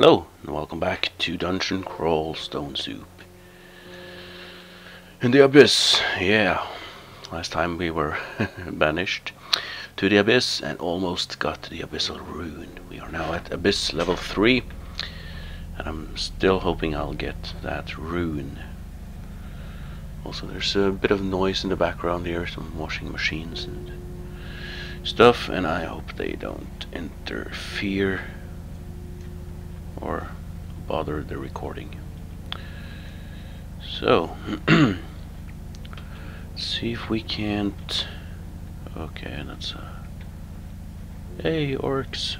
Hello, and welcome back to Dungeon Crawl Stone Soup. In the Abyss, yeah. Last time we were banished to the Abyss and almost got the Abyssal Rune. We are now at Abyss level 3, and I'm still hoping I'll get that rune. Also, there's a bit of noise in the background here, some washing machines and stuff, and I hope they don't interfere or bother the recording. So, see if we can't. Okay, that's uh, a. Hey, orcs.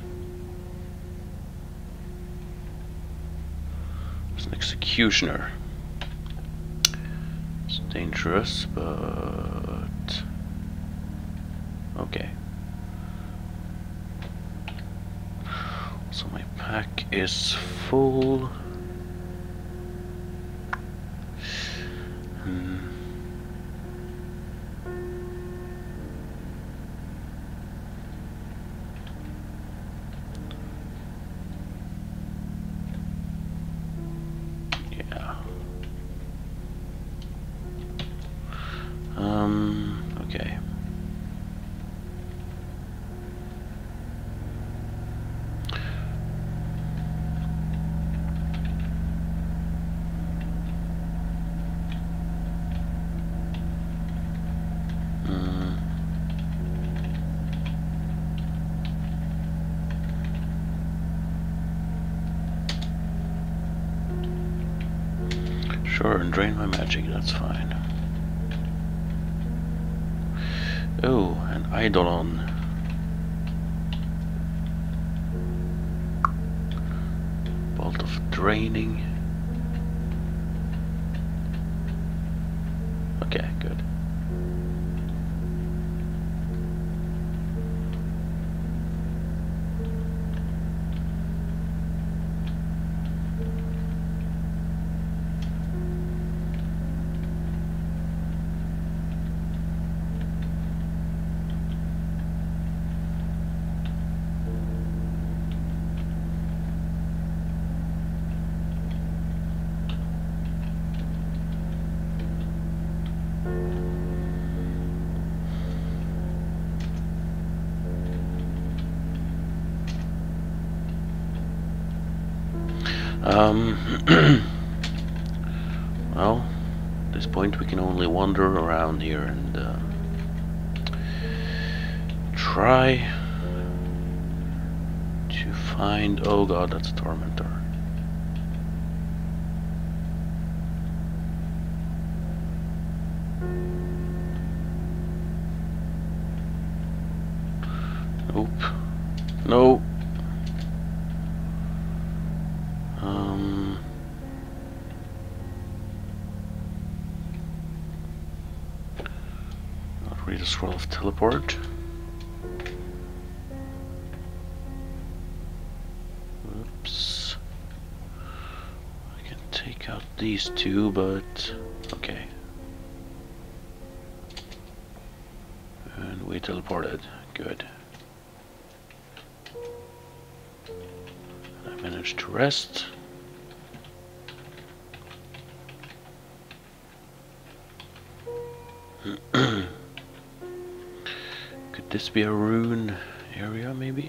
It's an executioner. It's dangerous, but. Okay. So my pack is full. Hmm. Yeah. Um, okay. Mm. Sure, and drain my magic, that's fine. Oh, an Eidolon. Bolt of draining. Read a scroll of teleport. Oops. I can take out these two, but okay. And we teleported. Good. I managed to rest. This be a rune area, maybe?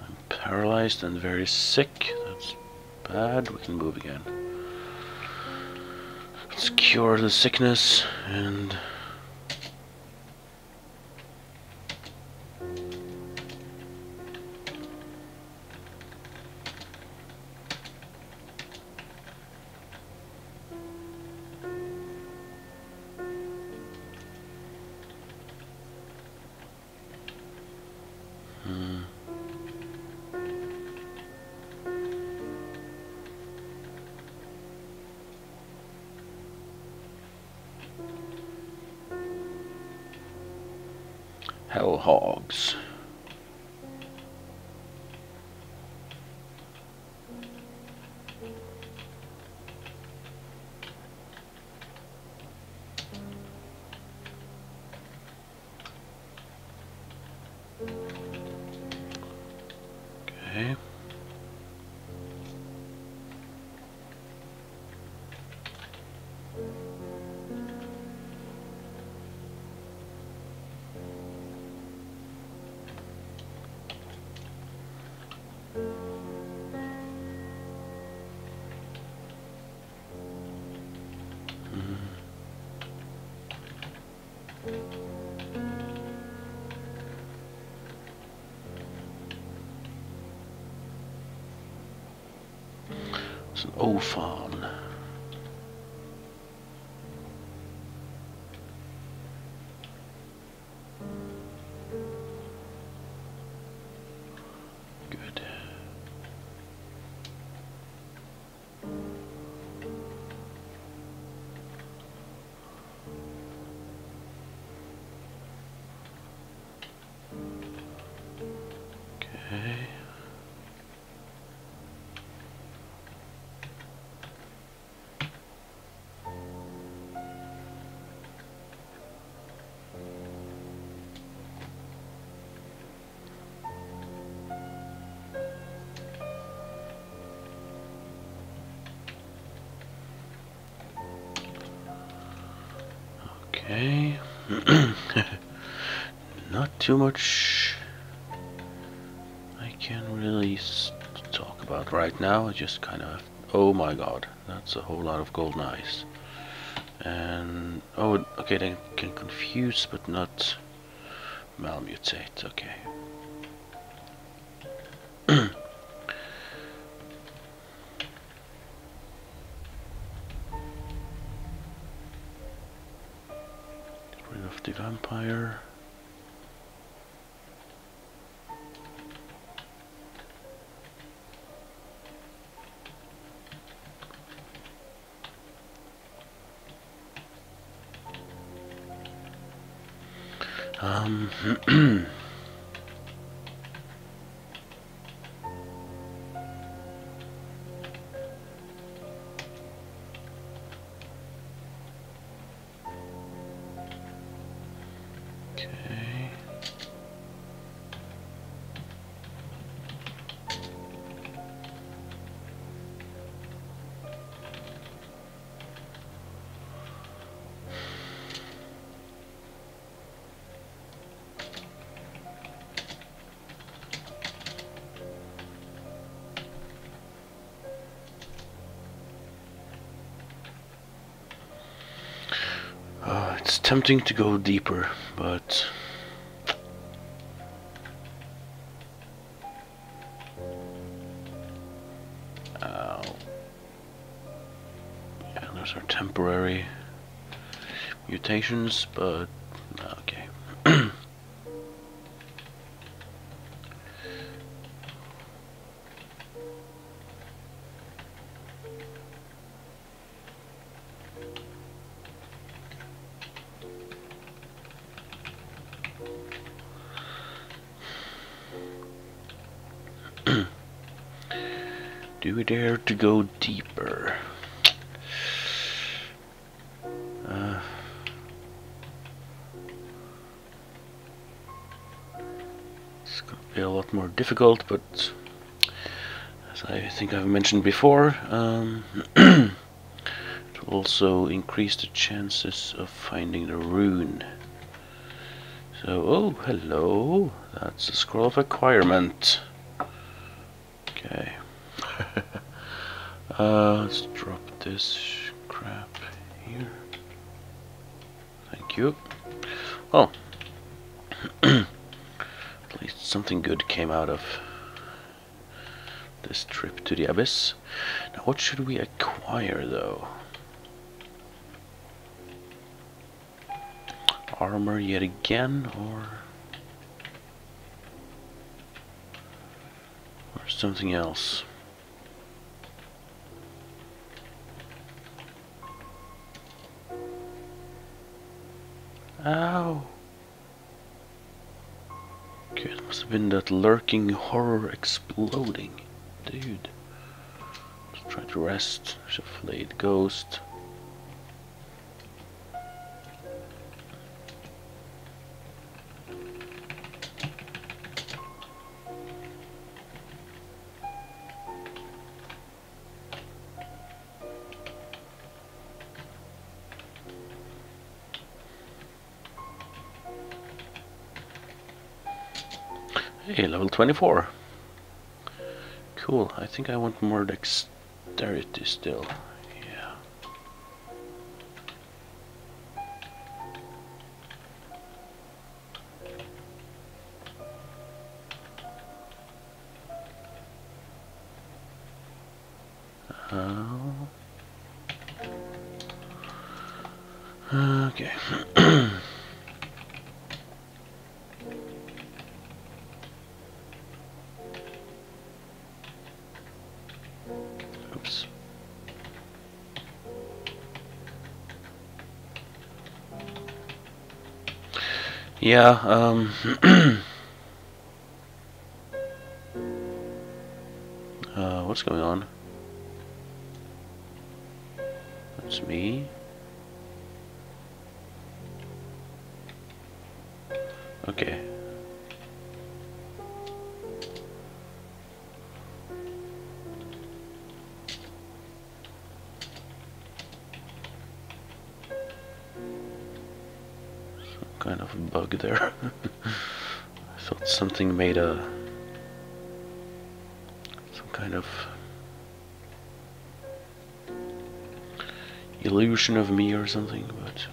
I'm paralyzed and very sick. That's bad. We can move again. Let's cure the sickness and Okay. Oh, it's an Okay. Not too much I can really talk about right now. I just kind of. Oh my god, that's a whole lot of golden eyes. And. Oh, okay, they can confuse but not malmutate. Okay. The vampire. Um, tempting to go deeper, but Ow. Yeah, those are temporary mutations, but Do we dare to go deeper? Uh, it's gonna be a lot more difficult, but as I think I've mentioned before, um, it will also increase the chances of finding the rune. So, oh, hello. That's the scroll of acquirement. Okay. Uh, let's drop this crap here. Thank you. Oh. At least something good came out of this trip to the abyss. Now, what should we acquire, though? Armor yet again, or... Or something else? Been that lurking horror exploding. Dude. Try to rest. There's a flayed ghost. Hey, level 24. Cool, I think I want more dexterity still. Yeah, um uh what's going on? That's me. Okay. Something made a some kind of illusion of me or something, but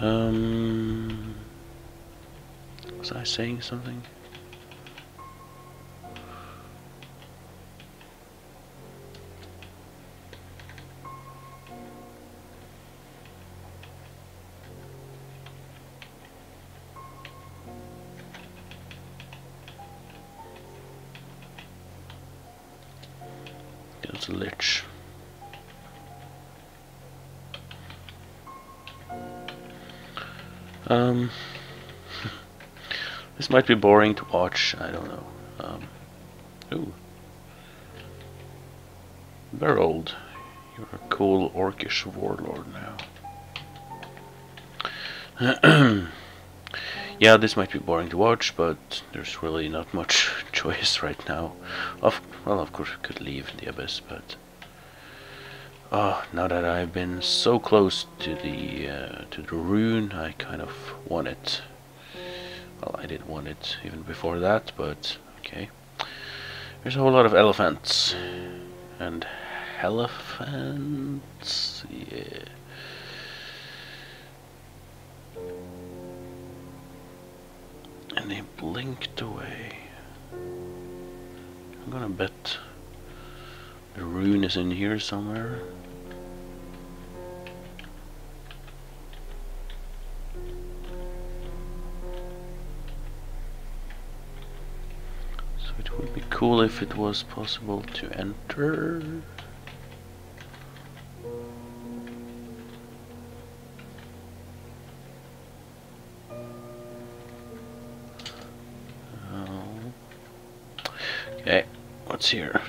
Um, was I saying something? This might be boring to watch. I don't know. Um, ooh, Berold, you're a cool orcish warlord now. yeah, this might be boring to watch, but there's really not much choice right now. Of well, of course, we could leave the abyss, but. Oh, now that I've been so close to the uh, to the rune, I kind of want it. I did want it even before that, but okay. There's a whole lot of elephants and elephants. Yeah. And they blinked away. I'm gonna bet the rune is in here somewhere. Cool if it was possible to enter. Oh. Okay, what's here?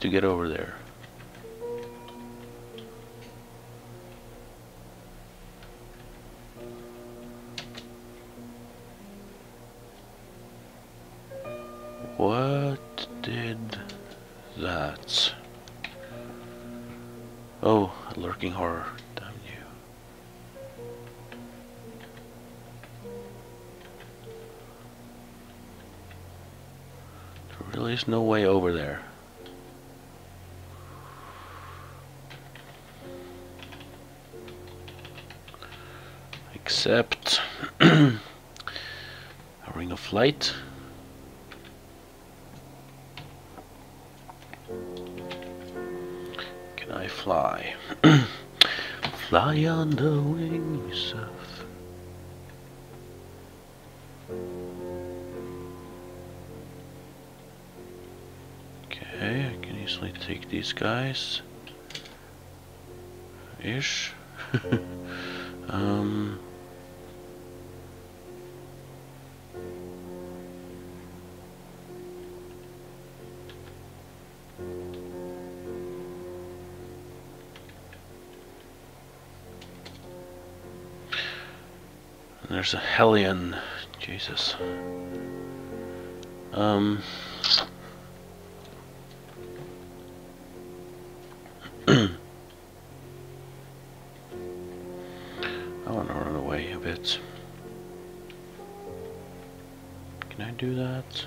To get over there? What did that? Oh, lurking horror. Damn you. There really is no way over there. Except a ring of light. Can I fly? fly on the wings of. Okay, I can easily take these guys. ish. um. There's a Hellion. Jesus. Um. I want to run away a bit. Can I do that?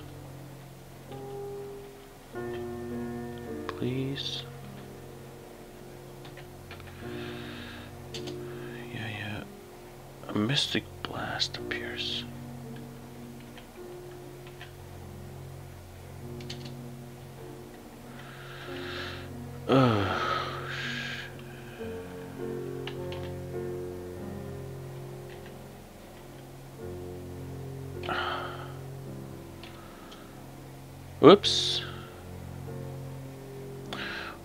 Please? Yeah, yeah. A mystic blast appears. Ugh. Whoops.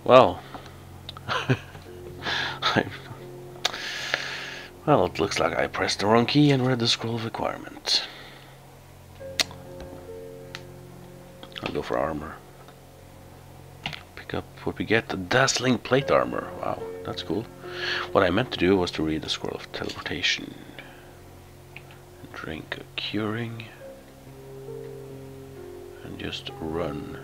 Well. I- well, it looks like I pressed the wrong key and read the scroll of acquirement. I'll go for armor. Pick up what we get, the dazzling plate armor. Wow, that's cool. What I meant to do was to read the scroll of teleportation. Drink a curing and just run.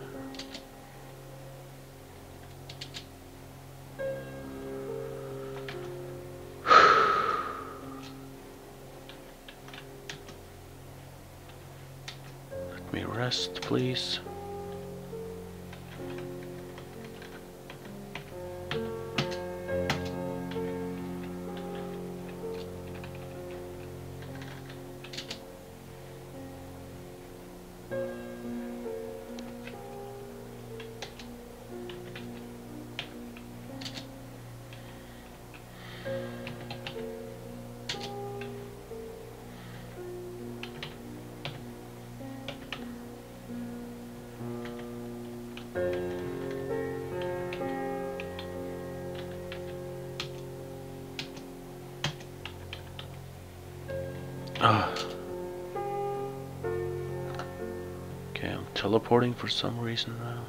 Please. I'm for some reason now.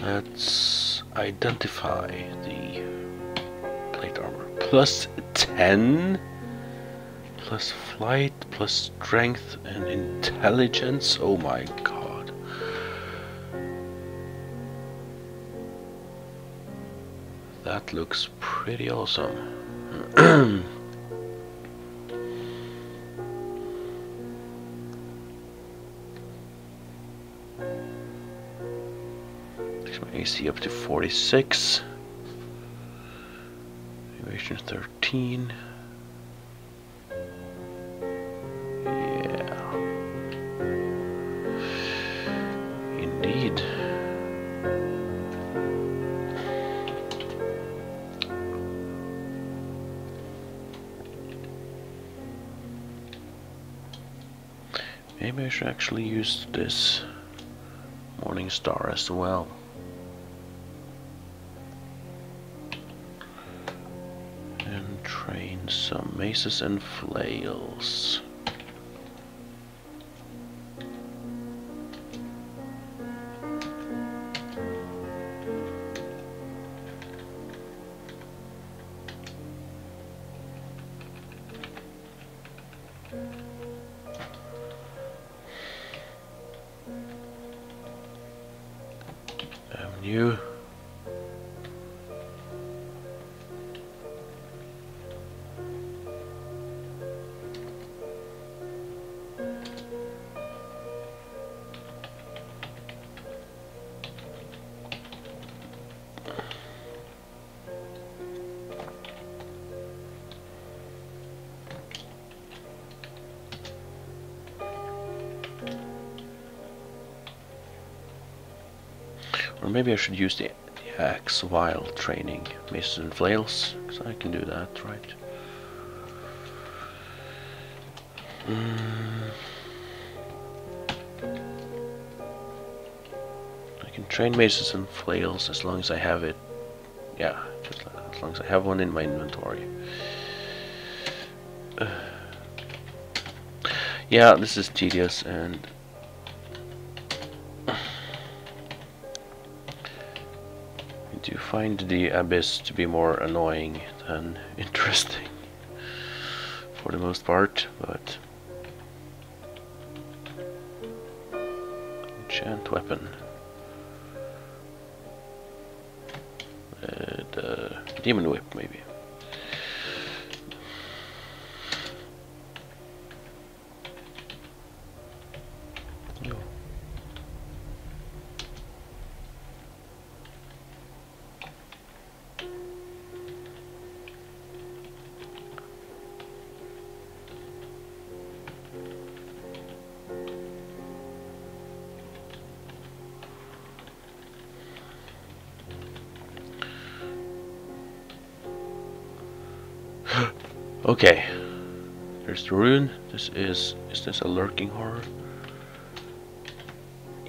Let's identify the plate armor. Plus 10? plus flight, plus strength and intelligence. Oh my god. Looks pretty awesome. My AC up to 46. Evasion 13. Should actually use this Morning Star as well. And train some maces and flails. Um, you. Or maybe I should use the, axe while training maces and flails, because I can do that, right? Mm. I can train maces and flails as long as I have it. Yeah, just like, as long as I have one in my inventory. Uh. Yeah, this is tedious and find the abyss to be more annoying than interesting for the most part, but enchant weapon. Uh, the demon whip maybe. Okay. There's the rune. This is... Is this a lurking horror?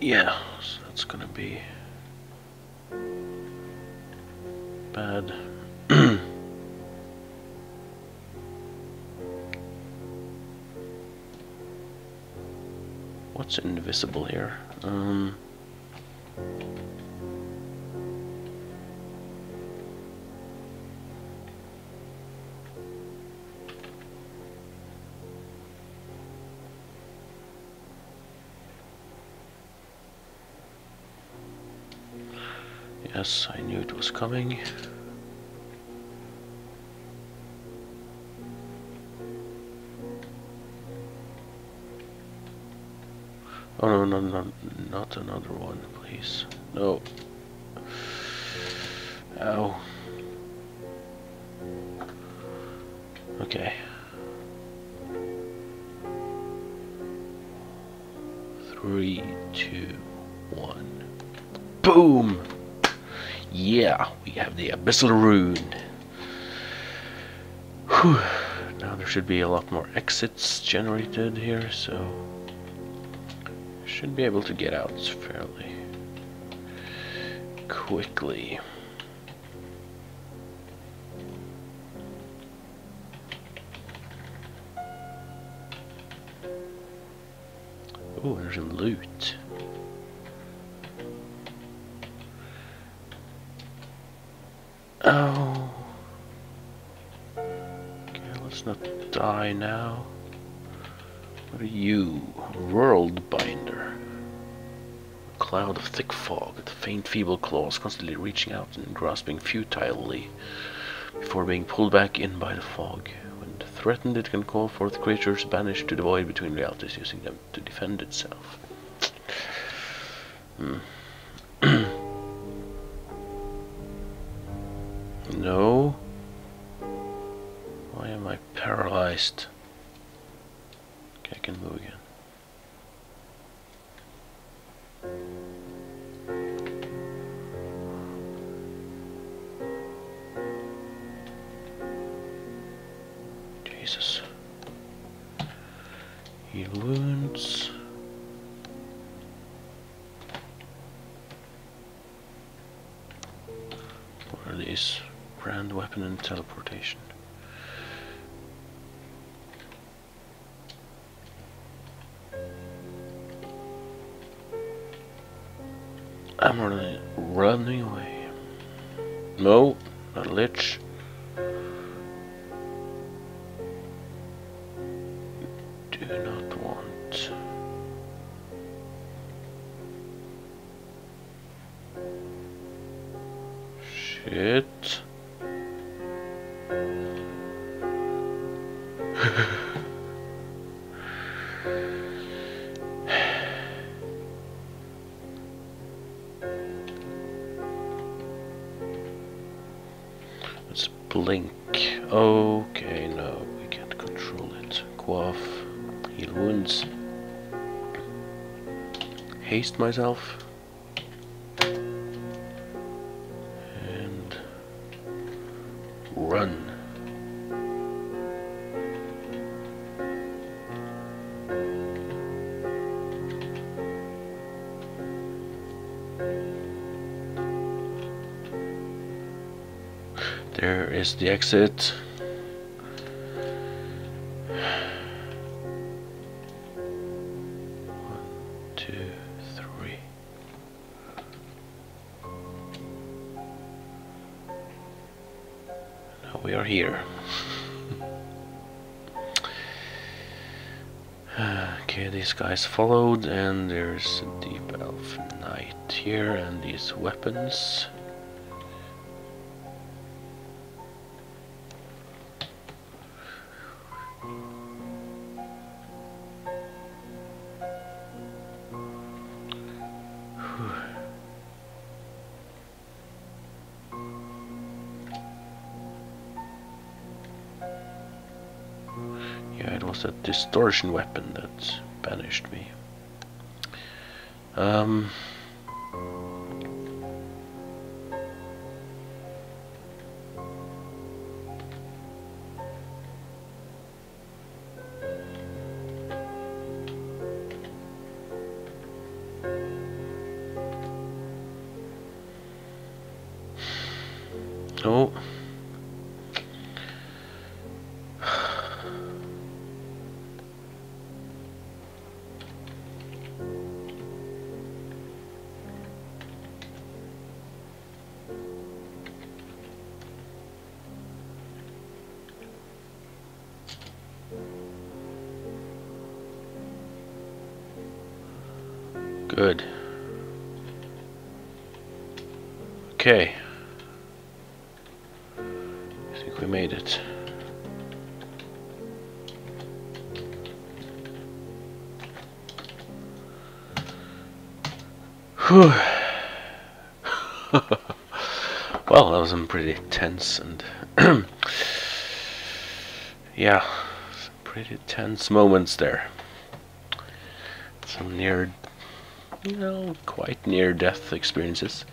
Yeah, so that's gonna be... Bad. What's invisible here? Um... Yes, I knew it was coming. Oh no, no, no, not another one, please. No. Ow. Okay. Three, two, one. Boom! Yeah, we have the Abyssal Rune. Whew. Now there should be a lot more exits generated here, so should be able to get out fairly quickly. Oh, there's a loot. Die now. What are you? World Binder. A cloud of thick fog, with faint feeble claws constantly reaching out and grasping futilely before being pulled back in by the fog. When threatened, it can call forth creatures banished to the void between realities, using them to defend itself. Let's blink. Okay, no, we can't control it. Quaff, heal wounds. Haste myself. Is the exit. One, two, three. Now we are here. okay, these guys followed, and there's a deep elf knight here, and these weapons. Distortion weapon that banished me. Um. Good. Okay. I think we made it. Whew. well, that was some pretty tense and yeah, some pretty tense moments there. Some near, you know, quite near death experiences.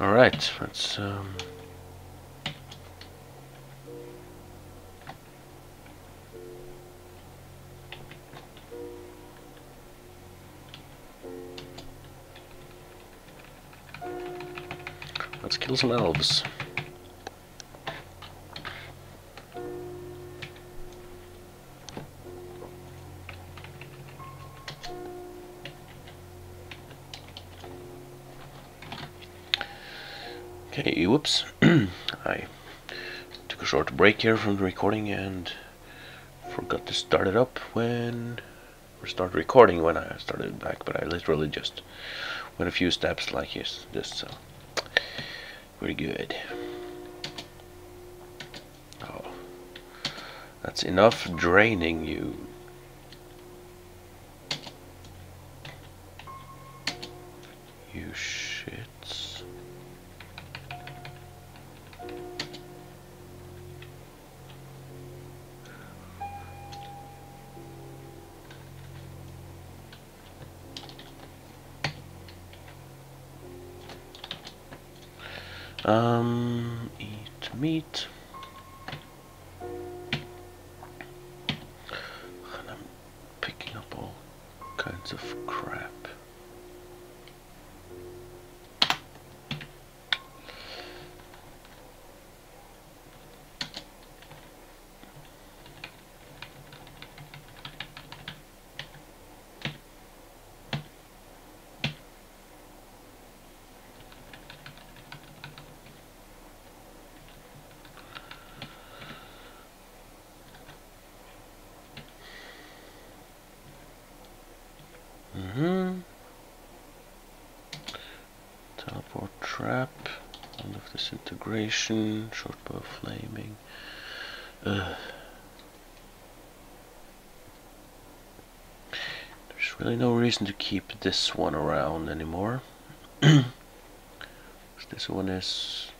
All right, let's. Um, let's kill some elves. Okay, whoops. I took a short break here from the recording and forgot to start it up when or start recording when I started back, but I literally just went a few steps like this, this so pretty good. Oh, that's enough draining you. You disintegration. Short bow flaming. Ugh. There's really no reason to keep this one around anymore. this one is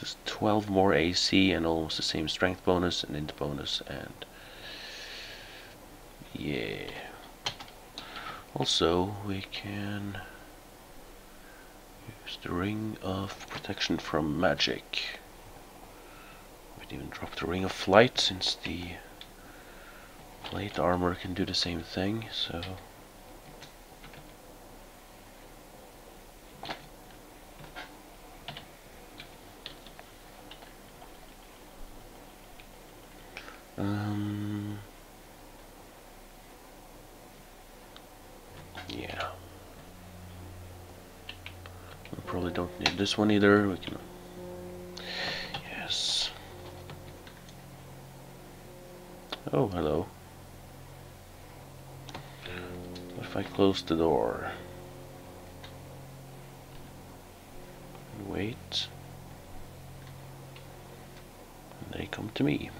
is 12 more AC and almost the same strength bonus and int bonus and yeah. Also, we can The ring of protection from magic. We'd even drop the ring of flight since the plate armor can do the same thing, so Um, yeah. We probably don't need this one either. We can. Yes. Oh, hello. What if I close the door? Wait. And they come to me.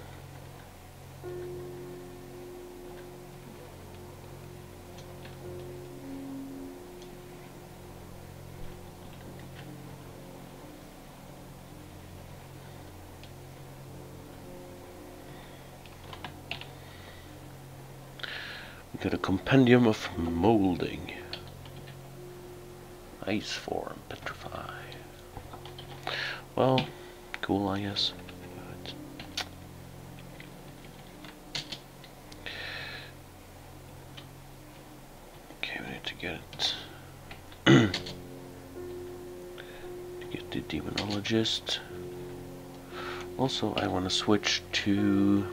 Get a compendium of molding. Ice form, petrify. Well, cool, I guess. Okay, we need to get to get the demonologist. Also, I want to switch to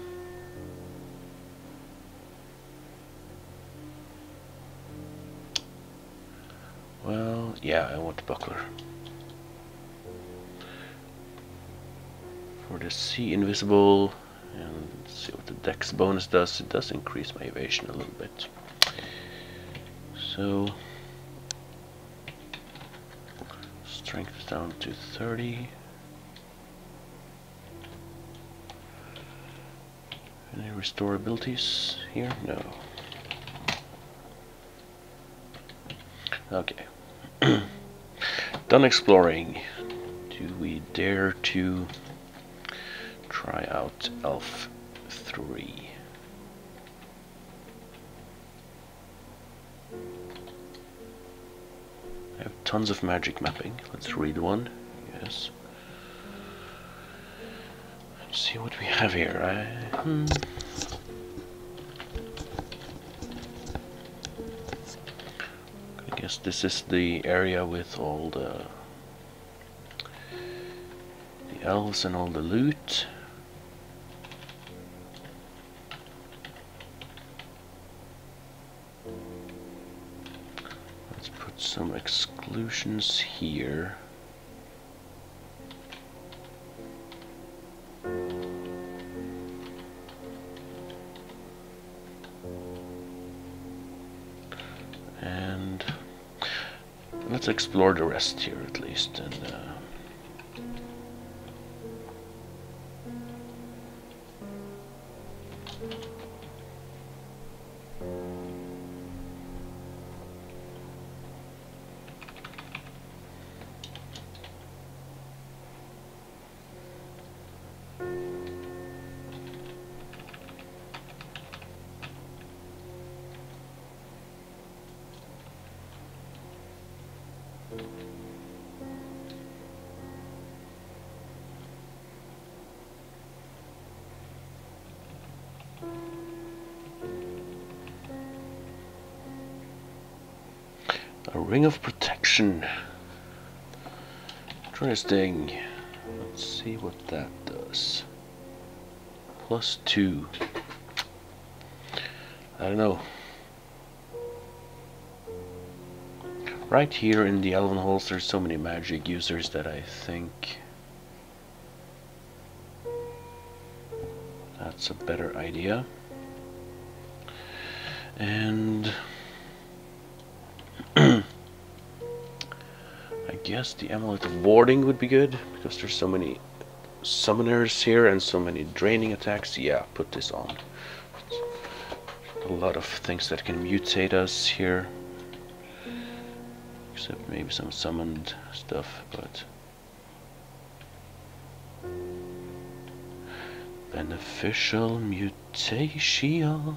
buckler. For the see invisible, and see what the dex bonus does. It does increase my evasion a little bit. So, strength is down to 30. Any restore abilities here? No. Okay. Done exploring. Do we dare to try out Elf 3? I have tons of magic mapping. Let's read one. Yes. Let's see what we have here. I, hmm. This is the area with all the the elves and all the loot. Let's put some exclusions here. Let's explore the rest here at least. And uh, ring of protection. Interesting. Let's see what that does. Plus two. I don't know. Right here in the Elven Halls there's so many magic users that I think that's a better idea. And guess the Amulet of Warding would be good because there's so many summoners here and so many draining attacks. Yeah, put this on. A lot of things that can mutate us here. Except maybe some summoned stuff, but beneficial mutation.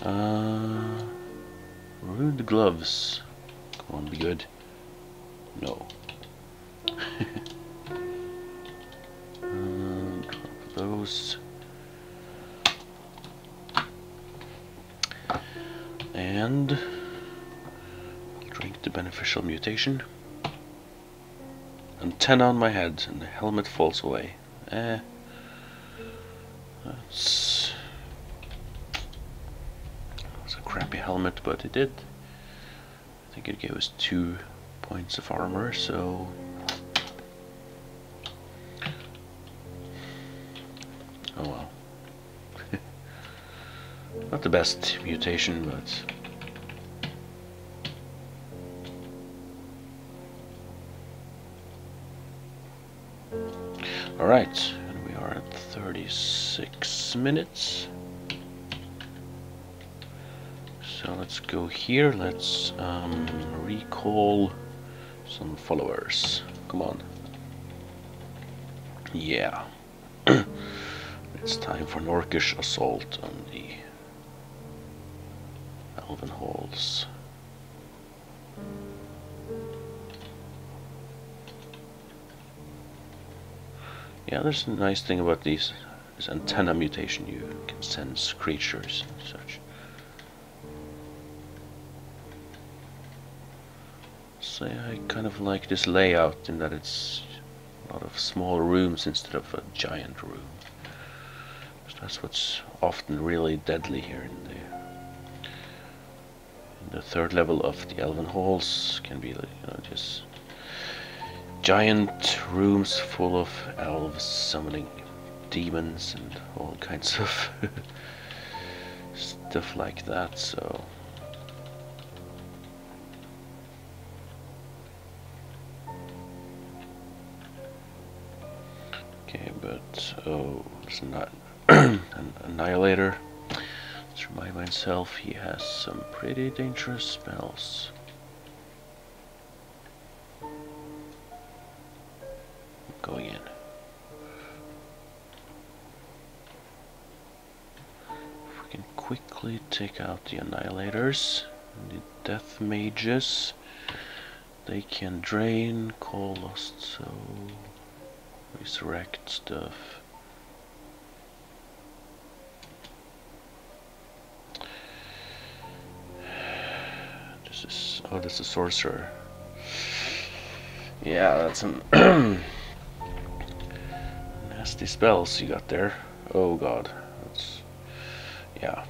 Uh, rune gloves. Come on, be good. No. um, those. And drink the beneficial mutation. Antenna on my head and the helmet falls away. Eh. That's, that's a crappy helmet, but it did. I think it gave us two points of armor, so oh well. Not the best mutation, but Alright, and we are at 36 minutes. So let's go here, let's um, recall some followers. Come on. Yeah. it's time for an orcish assault on the Elven Halls. Yeah, there's a nice thing about these this antenna mutation. You can sense creatures and such. I kind of like this layout in that it's a lot of small rooms instead of a giant room. That's what's often really deadly here in the in the third level of the Elven Halls can be you know, just giant rooms full of elves summoning demons and all kinds of stuff like that so but oh it's not an annihilator. Let's remind myself he has some pretty dangerous spells. Going in. If we can quickly take out the annihilators, the death mages, they can drain, call lost soul, resurrect stuff. This is oh, that's a sorcerer. Yeah, that's an nasty spells you got there. Oh god. That's yeah.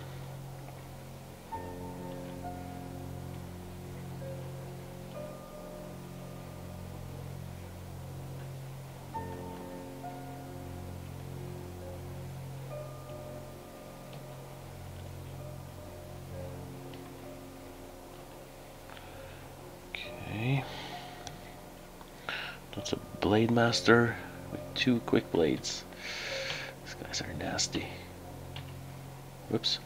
Blade Master with two quick blades. These guys are nasty. Whoops.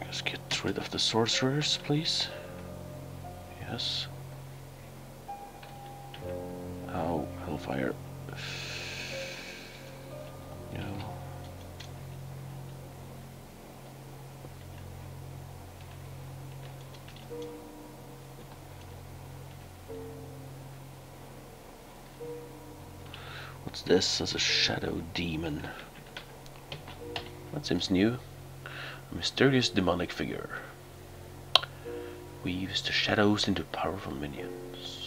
Let's get rid of the sorcerers, please. Yes. Oh, hellfire. This as a shadow demon? That seems new. A mysterious demonic figure. Weaves the shadows into powerful minions.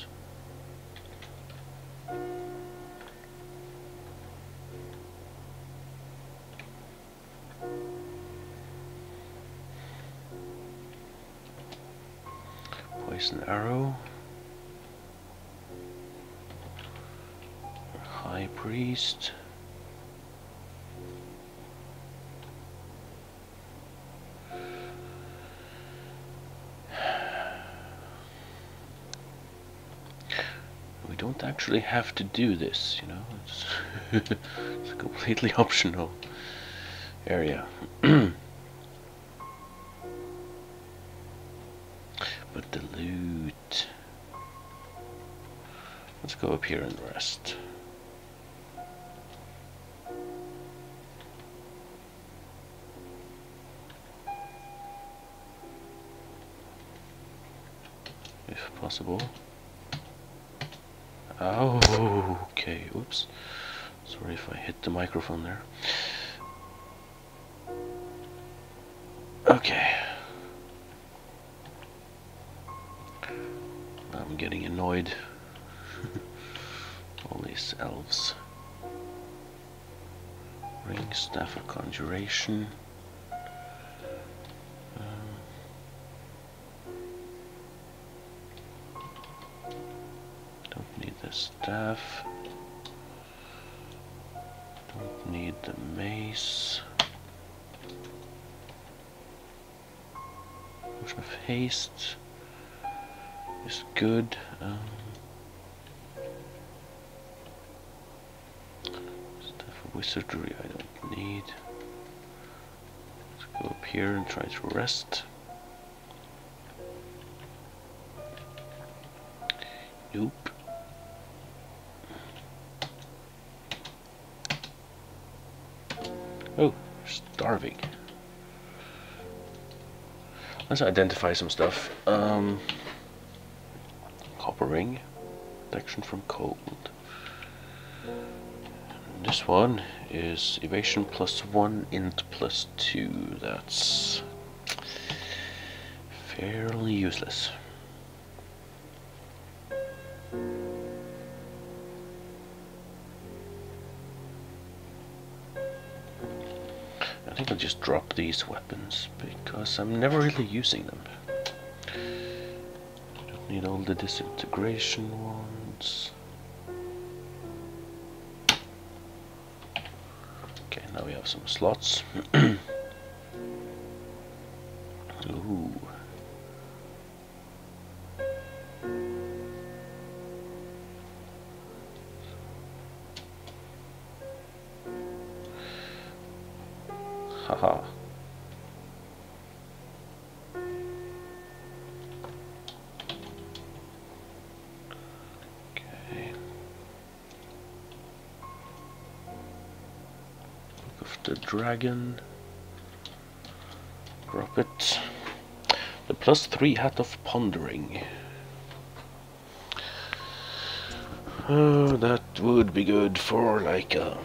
Priest. We don't actually have to do this, you know, it's, it's a completely optional area. but the loot. Let's go up here and rest. Possible. Oh, okay, oops. Sorry if I hit the microphone there. Okay. I'm getting annoyed. All these elves. Ring, staff of conjuration. Haste is good. Um, stuff wizardry I don't need. Let's go up here and try to rest. Nope. Oh, starving. Let's identify some stuff. Um, copper ring, protection from cold. This one is evasion plus one, int plus two. That's fairly useless. I'll just drop these weapons because I'm never really using them. Don't need all the disintegration ones. Okay, now we have some slots. Dragon. Drop it. The plus three hat of pondering. Oh, that would be good for like a,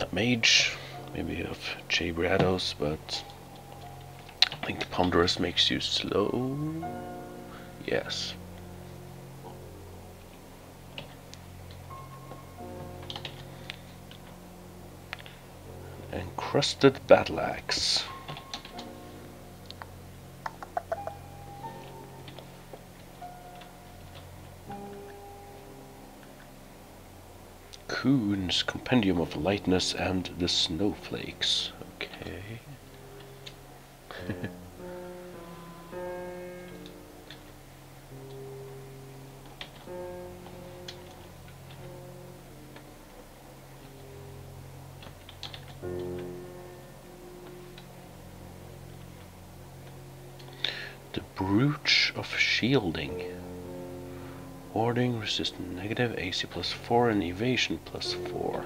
a mage maybe of Chabrados, but I think Ponderous makes you slow. Yes. Encrusted battle axe. Kuhn's Compendium of Lightness and the Snowflakes. Okay. Warding, resist negative, AC plus 4, and evasion plus 4.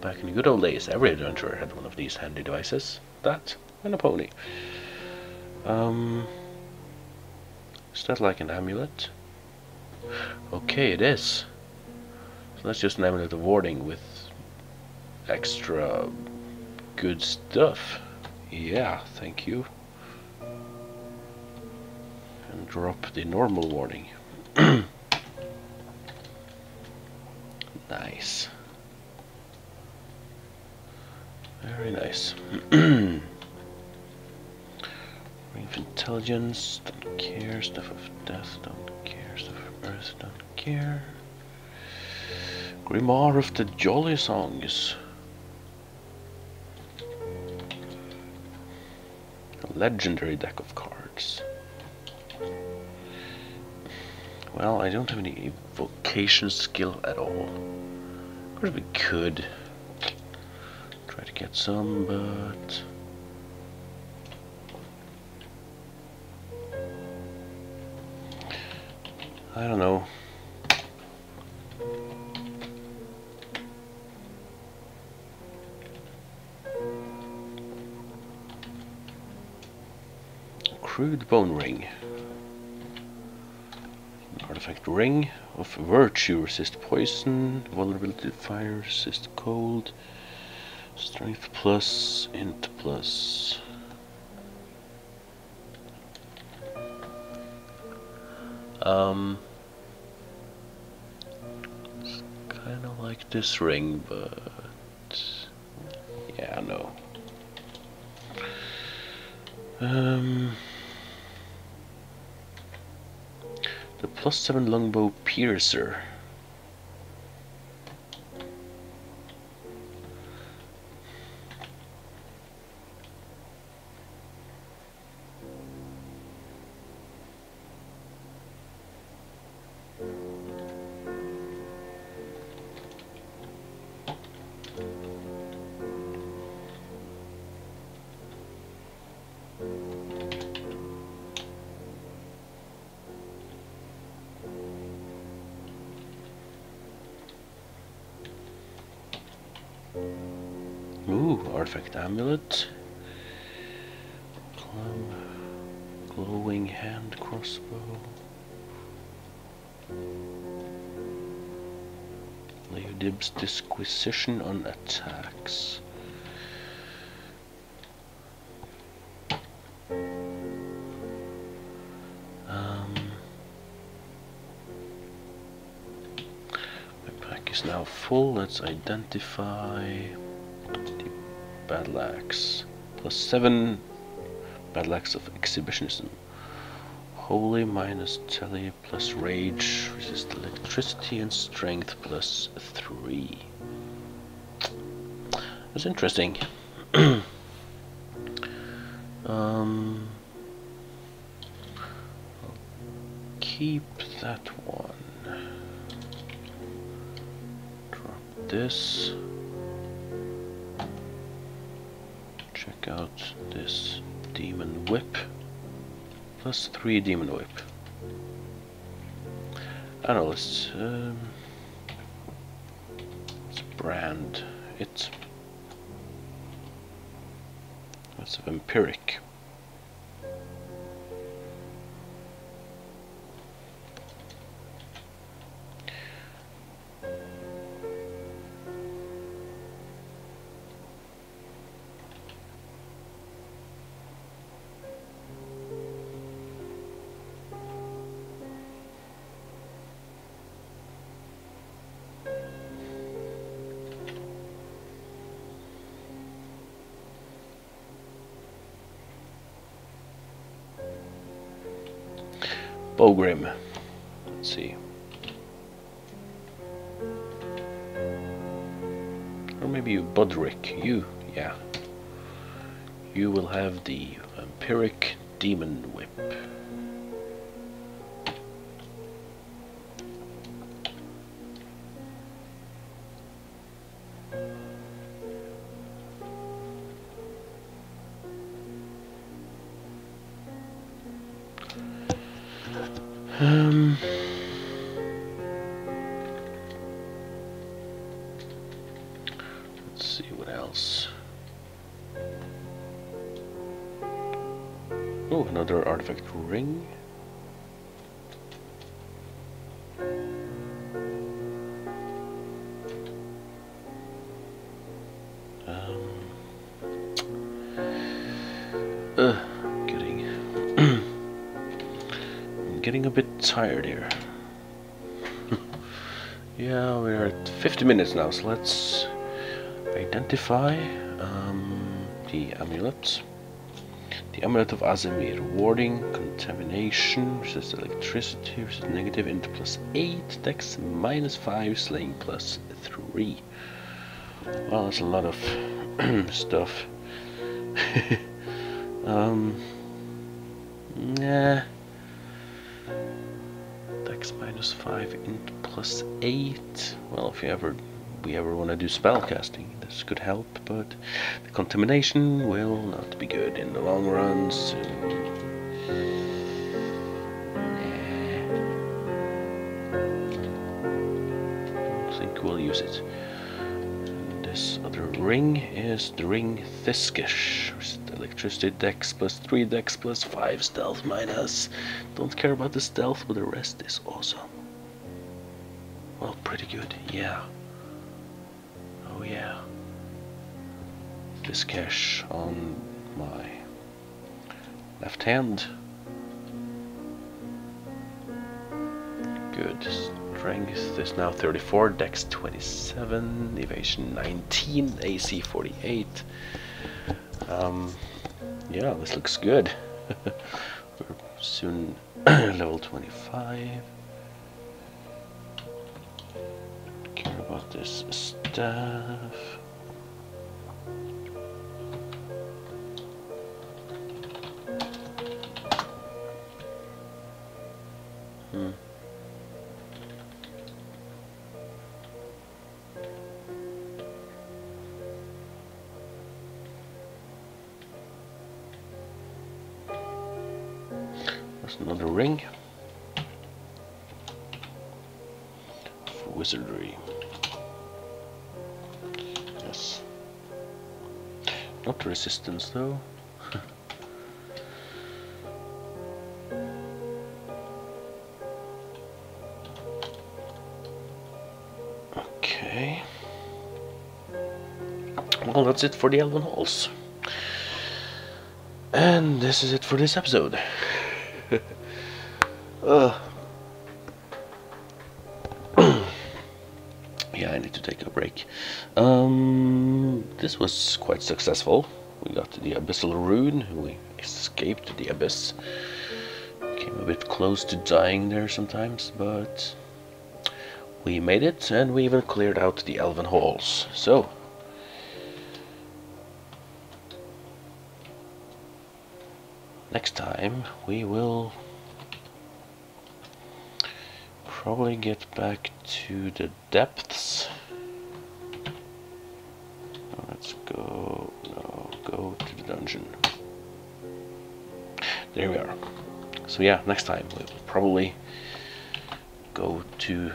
Back in the good old days, every adventurer had one of these handy devices. That, and a pony. Um, is that like an amulet? Okay, it is. So that's just an amulet of warding with extra good stuff. Yeah, thank you and drop the normal warding. nice. Very nice. Ring of Intelligence, don't care. Staff of Death, don't care. Staff of Earth, don't care. Grimoire of the Jolly Songs. Legendary deck of cards. Well, I don't have any evocation skill at all. Of course we could try to get some, but... I don't know. Crude bone ring. An artifact ring of virtue, resist poison, vulnerability to fire, resist cold, strength plus, int plus. Um, kind of like this ring, but yeah, no. Um, plus seven longbow piercer. Artifact amulet. Glowing hand crossbow. Leodib's disquisition on attacks. Um, my pack is now full. Let's identify battle axe. Plus seven battle axe of exhibitionism. Holy minus telly plus rage, resist electricity and strength plus three. That's interesting. Three demon whip. I know, um, let's brand it. That's vampiric. Bogrim. Let's see. Or maybe you, Budrick. You, yeah. You will have the Vampiric Demon Whip. Tired here. yeah, we're at 50 minutes now, so let's identify um, the amulet. The amulet of Azimir, warding, contamination, resist electricity, resist negative, into plus 8, dex minus 5, slaying plus 3. Well, that's a lot of stuff. um, ever want to do spell casting, this could help, but the contamination will not be good in the long run, so. I think we'll use it. This other ring is the ring Thiskish, electricity dex plus 3 dex plus 5 stealth minus. Don't care about the stealth, but the rest is awesome. Well, pretty good, yeah. Yeah. This cache on my left hand. Good. Strength is now 34, Dex 27, Evasion 19, AC 48. Um, yeah, this looks good. We're soon level 25. This stuff. Resistance though. okay. Well, that's it for the Elven Halls. And this is it for this episode. uh. yeah, I need to take a break. Um, this was quite successful. We got to the Abyssal Rune, we escaped the Abyss. Came a bit close to dying there sometimes, but we made it, and we even cleared out the Elven Halls. So, next time we will probably get back to the depths. Let's go, go to the dungeon. There we are. So yeah, next time we will probably go to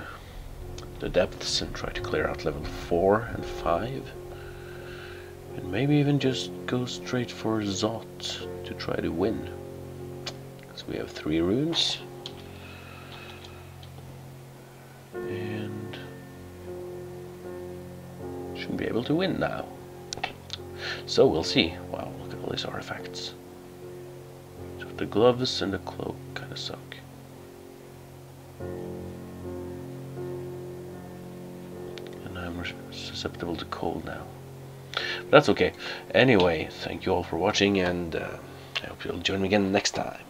the depths and try to clear out level 4 and 5. And maybe even just go straight for Zot to try to win. Because we have three runes. And shouldn't be able to win now. So we'll see. Wow, look at all these artifacts. So the gloves and the cloak kind of suck. And I'm susceptible to cold now. But that's okay. Anyway, thank you all for watching and uh, I hope you'll join me again next time.